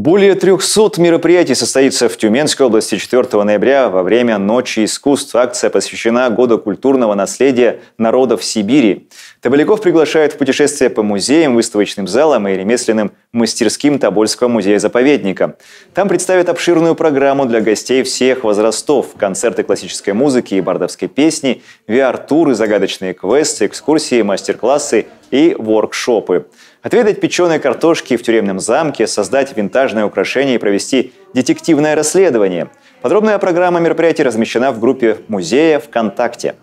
Более 300 мероприятий состоится в Тюменской области 4 ноября во время Ночи искусств. Акция посвящена Году культурного наследия народов Сибири. Табаляков приглашает в путешествие по музеям, выставочным залам и ремесленным мастерским Тобольского музея-заповедника. Там представят обширную программу для гостей всех возрастов. Концерты классической музыки и бардовской песни, VR-туры, загадочные квесты, экскурсии, мастер-классы и воркшопы. Отведать печеной картошки в тюремном замке, создать винтажное украшение и провести детективное расследование. Подробная программа мероприятий размещена в группе музея ВКонтакте.